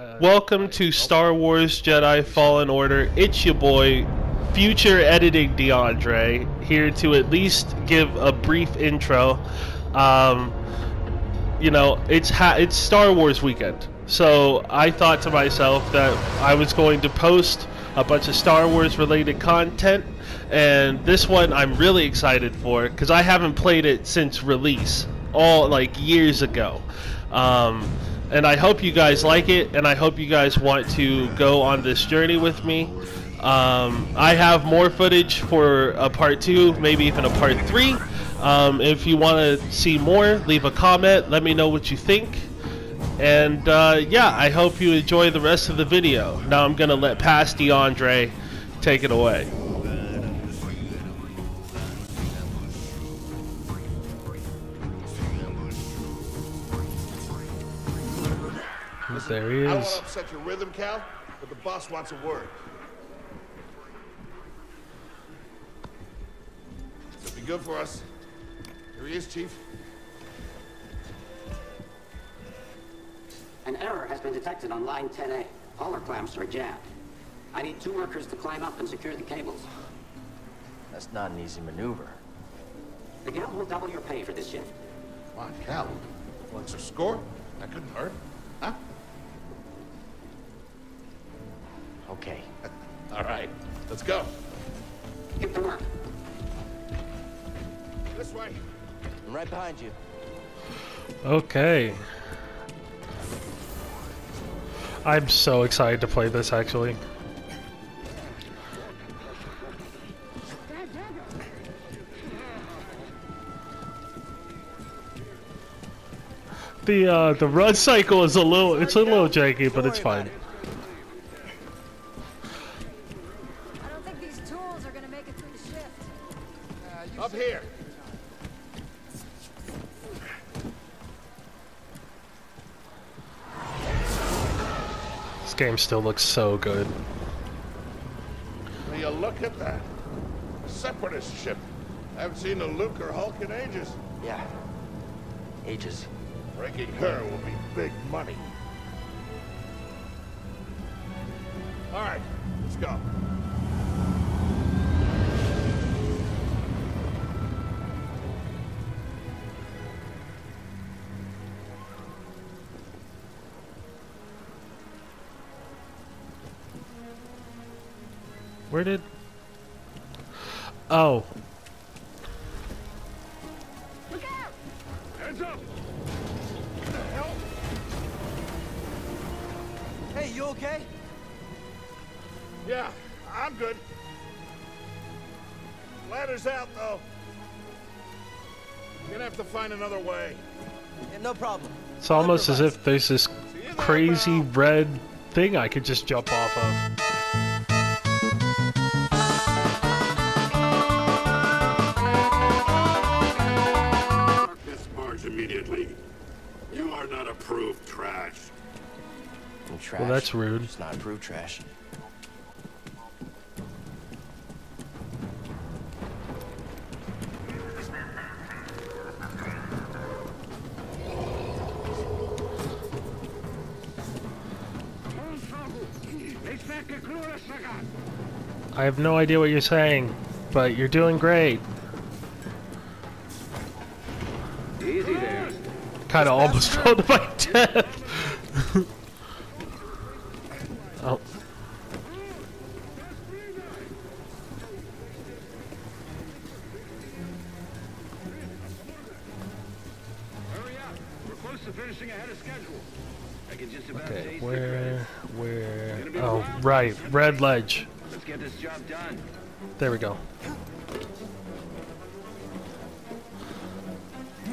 Welcome to Star Wars Jedi Fallen Order. It's your boy, future editing DeAndre, here to at least give a brief intro. Um, you know, it's it's Star Wars weekend, so I thought to myself that I was going to post a bunch of Star Wars related content, and this one I'm really excited for because I haven't played it since release, all like years ago. Um, and I hope you guys like it, and I hope you guys want to go on this journey with me. Um, I have more footage for a part two, maybe even a part three. Um, if you want to see more, leave a comment. Let me know what you think. And uh, yeah, I hope you enjoy the rest of the video. Now I'm gonna let past DeAndre take it away. There he is. I don't want to upset your rhythm, Cal, but the boss wants a word. Could be good for us. Here he is, Chief. An error has been detected on line 10A. All our clamps are jammed. I need two workers to climb up and secure the cables. That's not an easy maneuver. The guild will double your pay for this shift. Come on, Cal. What's your score? That couldn't hurt. Let's go. Get to work. This way. I'm right behind you. Okay. I'm so excited to play this actually. The uh, the run cycle is a little it's a little janky, but it's fine. Up here. This game still looks so good. Will you look at that? A separatist ship. I haven't seen a Lucrehulk in ages. Yeah. Ages. Breaking her will be big money. All right, let's go. Where did? Oh, Hands up! Hey, you okay? Yeah, I'm good. Ladder's out, though. You're gonna have to find another way. Yeah, no problem. it's almost as if there's this crazy red thing I could just jump off of. Are approved trash. I'm trash. Well, that's rude. It's not approved trash. I have no idea what you're saying, but you're doing great. Kind of almost fell to my death. oh, Hurry up. We're close to finishing ahead of schedule. I can just about okay. Where, where? Oh, right. Red ledge. Let's get this job done. There we go.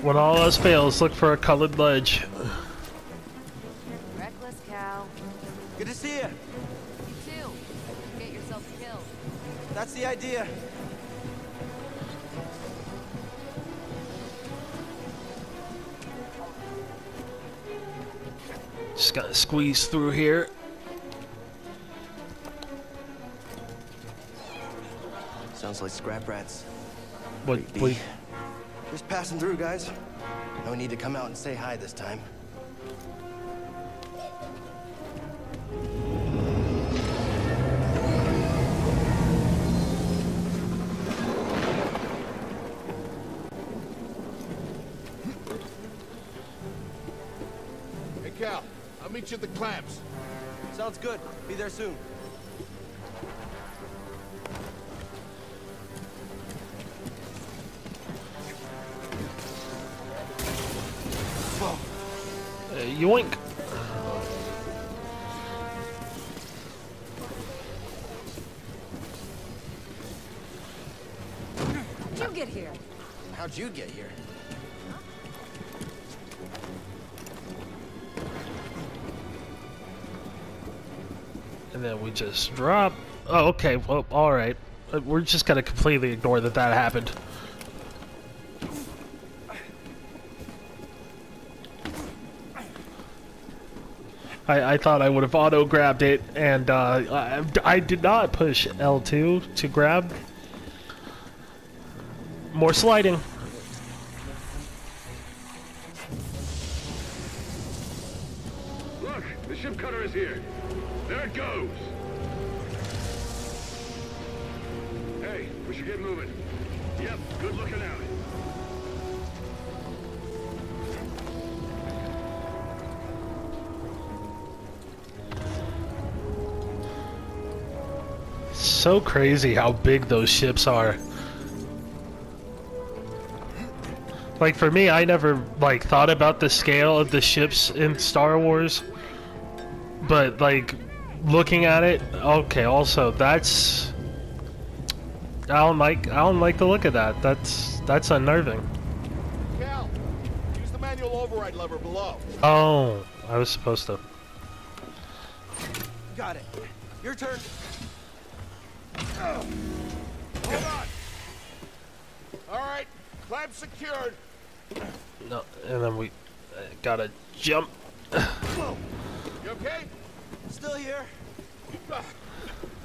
When all else fails, look for a colored ledge. Reckless cow. Good to see you. You too. Get yourself killed. That's the idea. Just gotta squeeze through here. Sounds like scrap rats. What? What just passing through, guys. No need to come out and say hi this time. Hey, Cal. I'll meet you at the clamps. Sounds good. Be there soon. Yoink. How'd you get here? How'd you get here? And then we just drop. Oh, okay. Well, all right. We're just gonna completely ignore that that happened. I, I thought I would have auto grabbed it, and uh, I, I did not push L2 to grab. More sliding. Look, the ship cutter is here. There it goes. Hey, we should get moving. Yep, good looking out. So crazy how big those ships are. Like for me, I never like thought about the scale of the ships in Star Wars. But like looking at it, okay, also that's I don't like I don't like the look of that. That's that's unnerving. Cal, use the manual override lever below. Oh, I was supposed to. Got it. Your turn. Hold on. All right, clamp secured. No, and then we uh, gotta jump. You okay? Still here.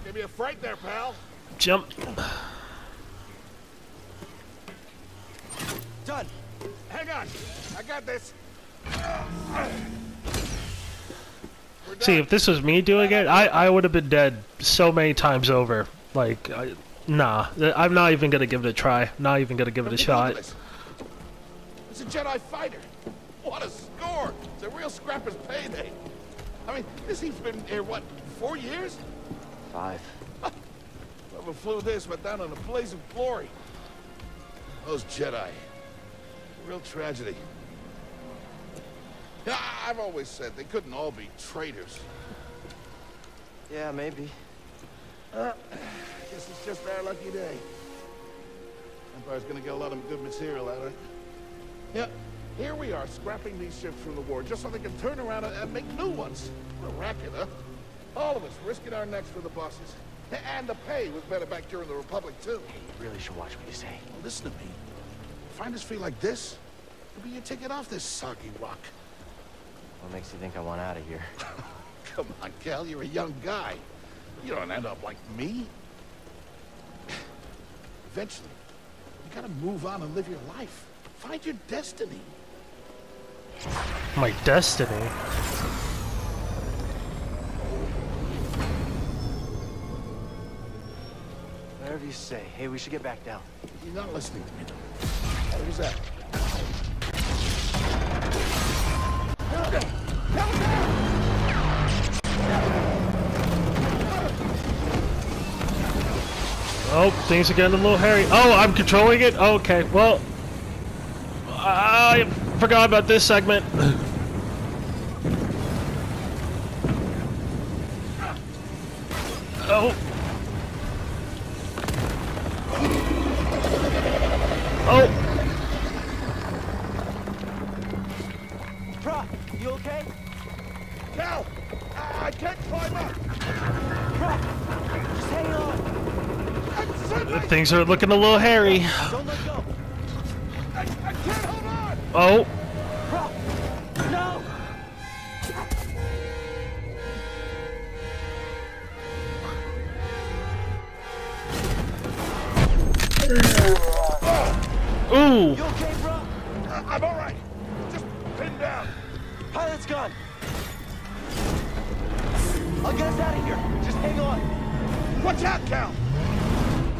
Give me a fright there, pal. Jump. Done. Hang on, I got this. See, if this was me doing it, I, I would have been dead so many times over. Like, I, nah, I'm not even gonna give it a try. Not even gonna give it a shot. It's a Jedi fighter. What a score! It's a real scrapper's payday. I mean, this he's been here, what, four years? Five. Whoever flew this went down in a blaze of glory. Those Jedi. Real tragedy. Yeah, I've always said they couldn't all be traitors. Yeah, maybe. Uh, guess it's just our lucky day. Empire's gonna get a lot of good material out of it. Yeah, here we are, scrapping these ships from the war just so they can turn around and, and make new ones. What a racket, huh? All of us risking our necks for the bosses. And the pay was better back during the Republic, too. Hey, You really should watch what you say. Listen to me. Find us free like this, it'll be your ticket off this soggy rock. What makes you think I want out of here? Come on, Cal, you're a young guy. You don't end up like me. Eventually, you gotta move on and live your life. Find your destiny. My destiny. Whatever you say. Hey, we should get back down. You're not listening to me, though. What was that? Oh, things are getting a little hairy. Oh, I'm controlling it? Okay, well... I forgot about this segment. things are looking a little hairy. Oh, ooh. You okay? I, I'm all right. Just down. Pilot's gone. I'll get us out of here. Just hang on. Watch out, Cal!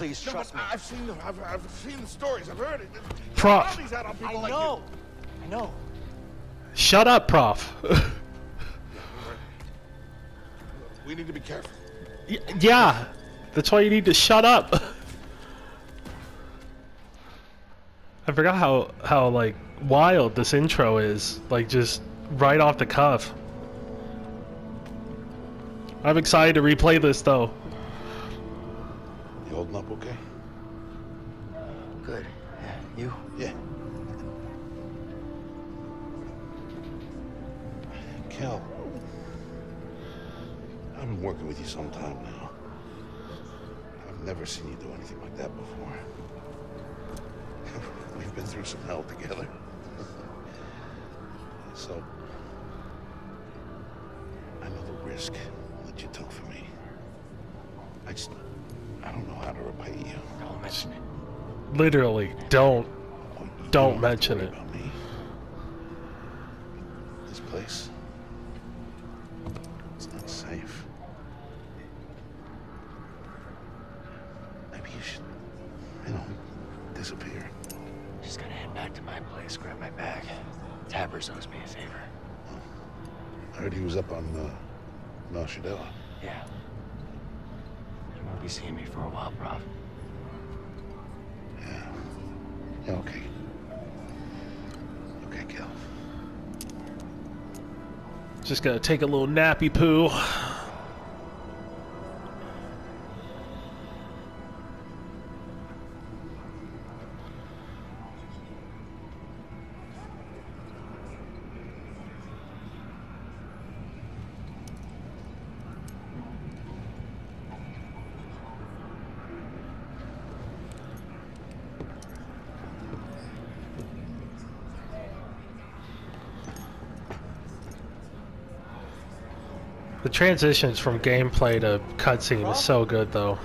Please No, trust me. I've seen the I've, I've seen the stories. I've heard it. Prauf. Bounties out on I people like know. I know. Shut up, Prauf. you. We need to be careful. Y- yeah, that's why you need to shut up. I forgot how how like wild this intro is. Like just right off the cuff. I'm excited to replay this though. Holding up okay? Good. Yeah, you? Yeah. Cal, I've been working with you some time now. I've never seen you do anything like that before. We've been through some hell together. so, I know the risk that you took for me. I just, I don't know how to repay you. Don't mention it. Literally, don't. Oh, you Don't mention it. About me. This place, it's not safe. Maybe you should, you know, disappear. Just gotta head back to my place, grab my bag. Tabbers owes me a favor. I heard he was up on uh, Nar Shaddaa. Yeah. You won't be seeing me for a while, Prauf. Yeah. Yeah. Okay. Okay, Cal. Just gonna take a little nappy poo. The transitions from gameplay to cutscene is so good though.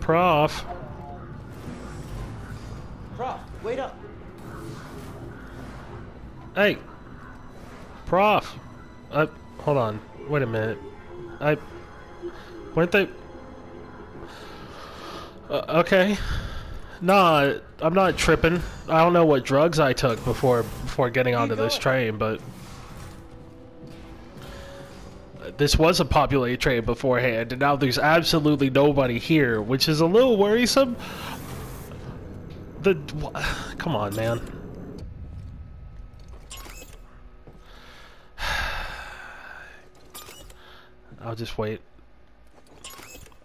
Prauf. Prauf, wait up. Hey. Prauf. Uh, hold on. Wait a minute. I. Weren't they. Uh, okay. Nah, I'm not tripping. I don't know what drugs I took before before getting onto this train, but this was a populated train beforehand, and now there's absolutely nobody here, which is a little worrisome. The come on, man. I'll just wait.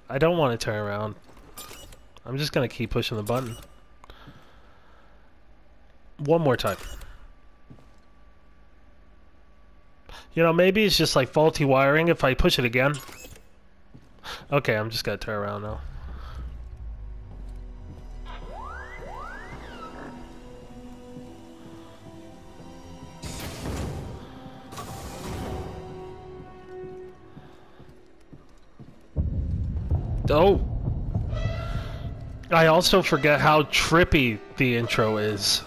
I don't want to turn around. I'm just gonna keep pushing the button. One more time. You know, maybe it's just like faulty wiring if I push it again. Okay, I'm just gonna turn around now. Oh! I also forget how trippy the intro is.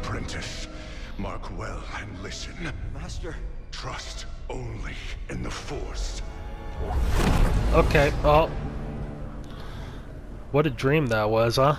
Apprentice, mark well and listen. Master. Trust only in the Force. Okay, well. What a dream that was, huh?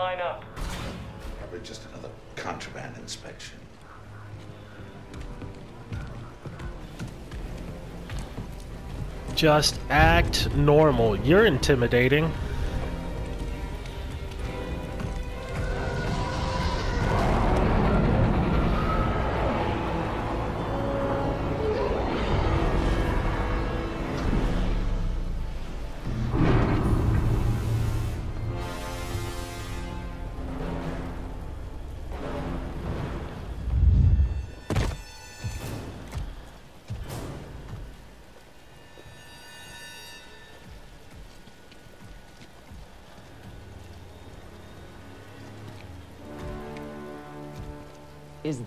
Line up. Probably just another contraband inspection. Just act normal. You're intimidating.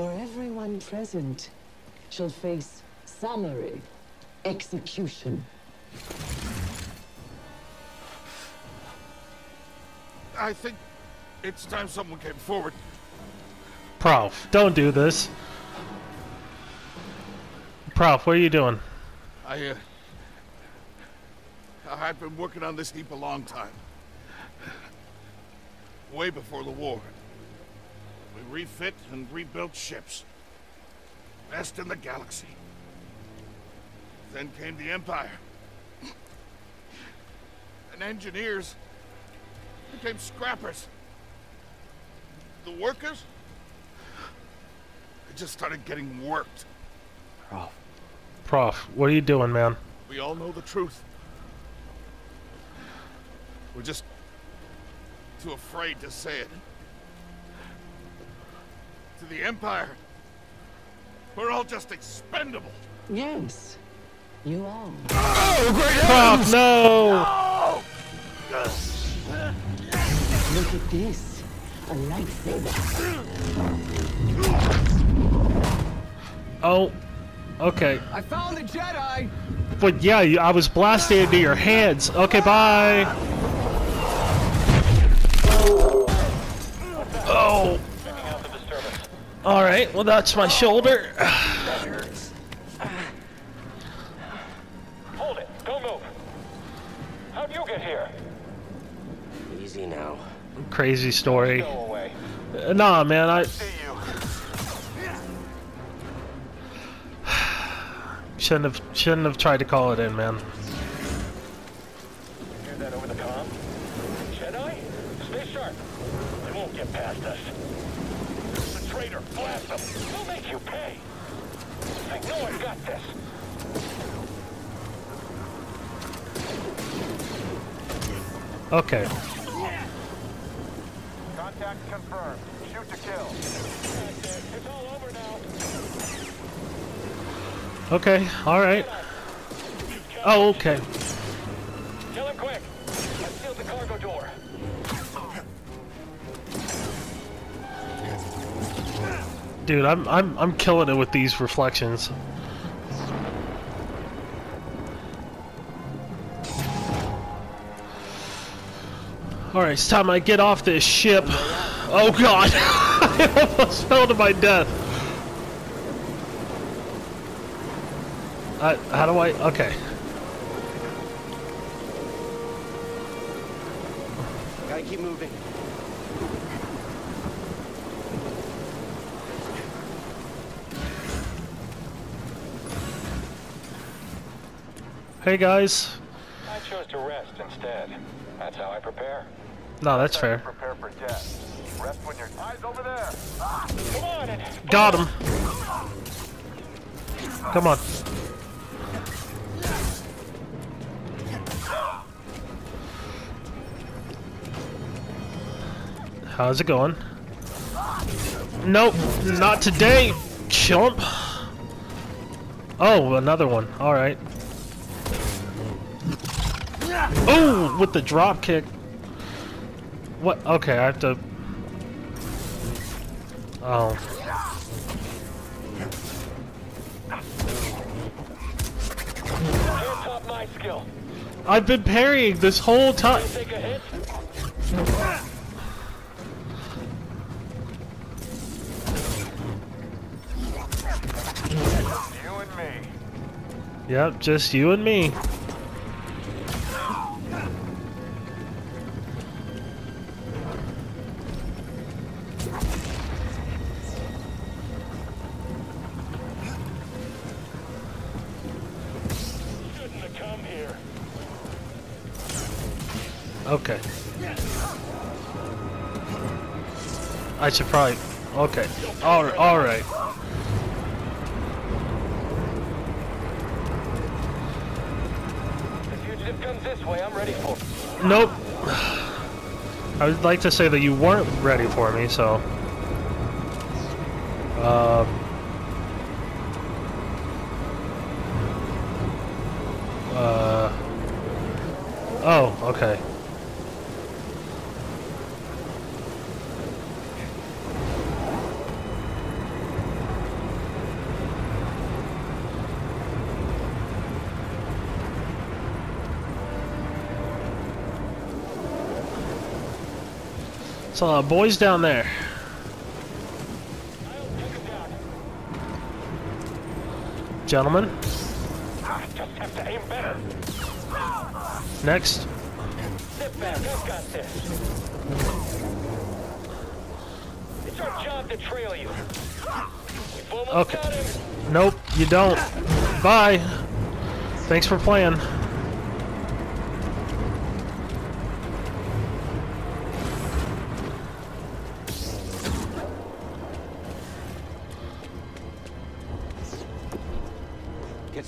or everyone present shall face summary execution. I think it's time someone came forward. Prauf, don't do this. Prauf, what are you doing? I, uh... I've been working on this heap a long time. Way before the war. We refit and rebuilt ships. Best in the galaxy. Then came the Empire. And engineers became scrappers. The workers? They just started getting worked. Prauf. Prauf, what are you doing, man? We all know the truth. We're just too afraid to say it. To the Empire, we're all just expendable. Yes, you are. Oh, Prauf, no! Look at this. A lightsaber. Oh, okay. I found the Jedi! But yeah, I was blasting into your hands. Okay, bye. Oh. All right. Well, that's my shoulder. Hold it. Don't move. How'd you get here? Easy now. Crazy story. Go away. Uh, Nah, man. I shouldn't have shouldn't have tried to call it in, man. Hear that over the comm? Jedi? Stay sharp. They won't get past us. The traitor, blast them. We'll make you pay. I know I've got this. Okay. Contact confirmed. Shoot to kill. It's all over now. Okay. All right. Oh, okay. Dude, I'm I'm I'm killing it with these reflections. All right, it's time I get off this ship. Oh God! I almost fell to my death. I, how do I? Okay. Gotta keep moving. Hey guys. I chose to rest instead. That's how I prepare. No, that's fair. Prepare for death. Rest when your eyes over there. Ah, come on and Got him. Come on. How's it going? Nope, not today, chump. Oh, another one. All right. Oh, with the drop kick. What? Okay, I have to. Oh. I've been parrying this whole time. Yep, just you and me. I should. Okay. Alright, alright. Nope. I would like to say that you weren't ready for me, so... Uh... So, boys down there. Gentlemen, next. It's our job to trail you. Okay. Nope, you don't. Bye. Thanks for playing.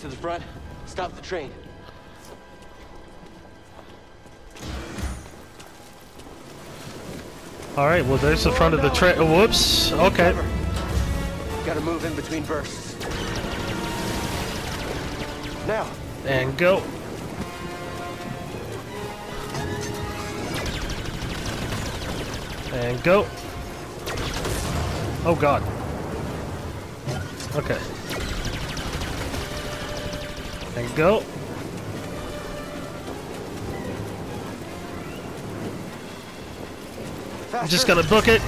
To the front. Stop the train. All right, well, there's the front of the train. Oh, whoops. Okay. Gotta move in between bursts. Now. And go. And go. Oh, God. Okay. And go. I'm just gonna book it.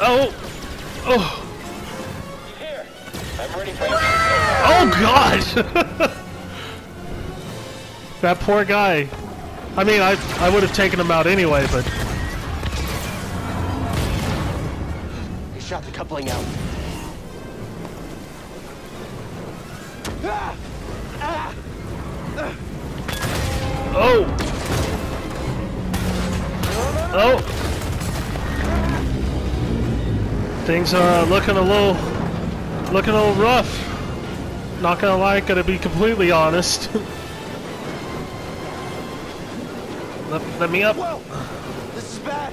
Oh! Oh! You. Oh God! that poor guy. I mean, I I would have taken him out anyway, but He shot the coupling out. Oh, oh, things are looking a little looking a little rough. Not gonna lie, gonna be completely honest. let, let me up. Whoa! This is bad.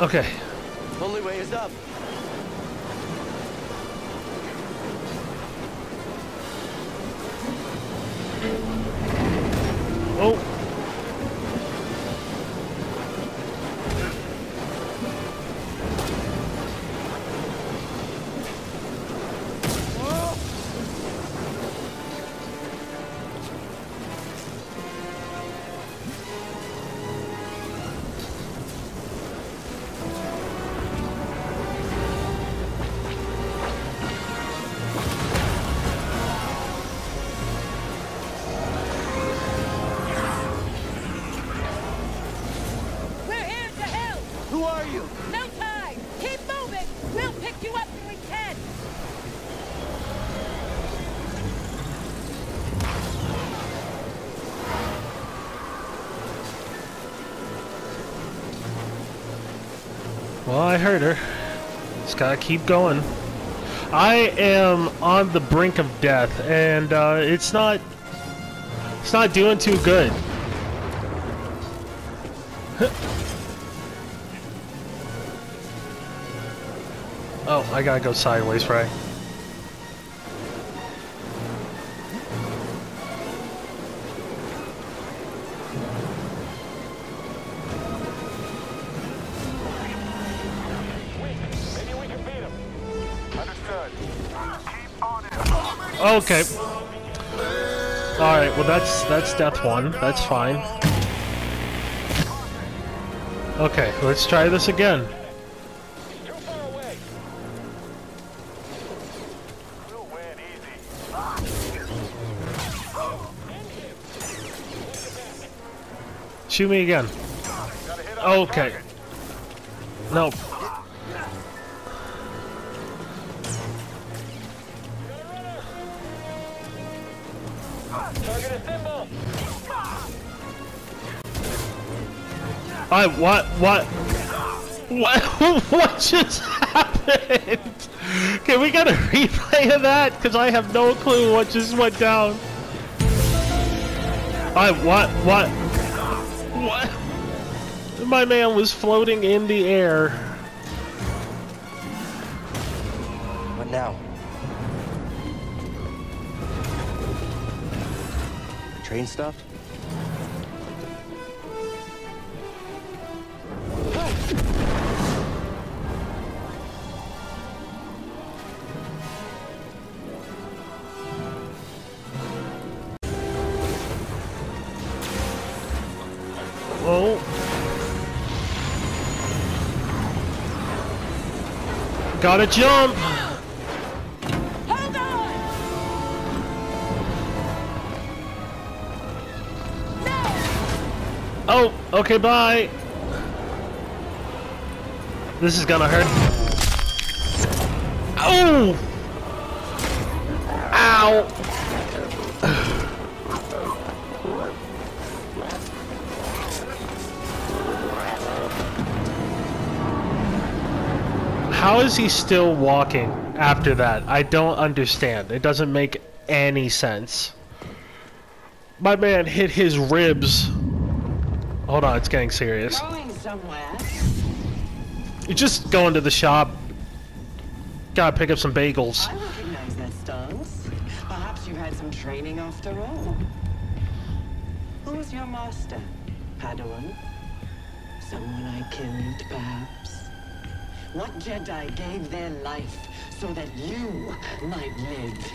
Okay. Only way is up. Heard her. Just gotta keep going. I am on the brink of death, and uh, it's not. It's not doing too good. oh, I gotta go sideways, right? Okay. All right. Well, that's that's death one. That's fine. Okay, let's try this again. Shoot me again. Okay. Nope. I what what what what just happened? Can we get a replay of that? Because I have no clue what just went down. I what what what? My man was floating in the air. What now? Train stuff? Gotta jump! Oh, okay, bye. This is gonna hurt. Oh! Ow! How is he still walking after that? I don't understand. It doesn't make any sense. My man hit his ribs. Hold on, it's getting serious. Going somewhere. You just go into the shop. Gotta pick up some bagels. I recognize that stance. Perhaps you had some training after all. Who's your master? Padawan? Someone I killed, perhaps? What Jedi gave their life so that you might live?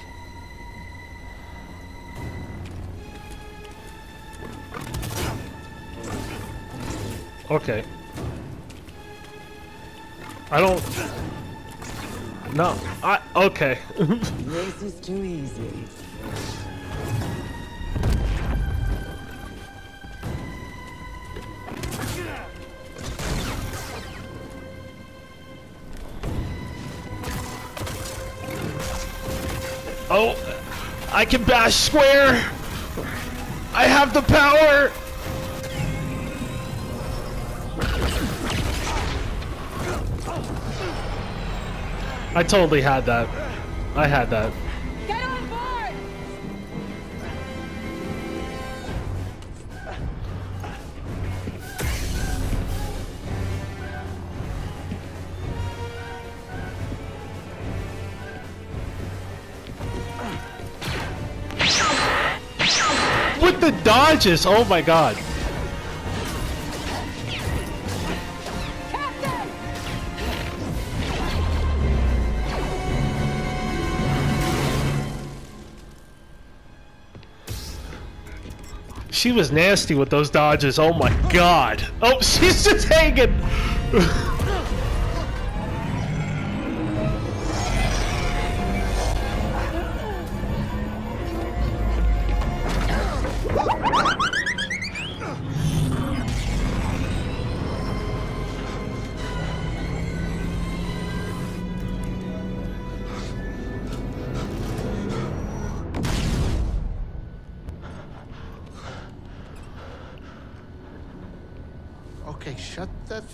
Okay. I don't. No. I. Okay. This is too easy. I can bash square. I have the power. I totally had that. I had that. Oh my god. She was nasty with those dodges. Oh my god. Oh, she's just hanging.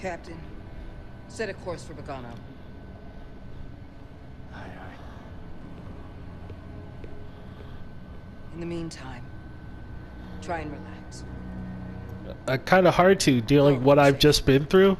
Captain, set a course for Bogano. Aye, aye. In the meantime, try and relax. Uh, kind of hard to dealing what I've just been through.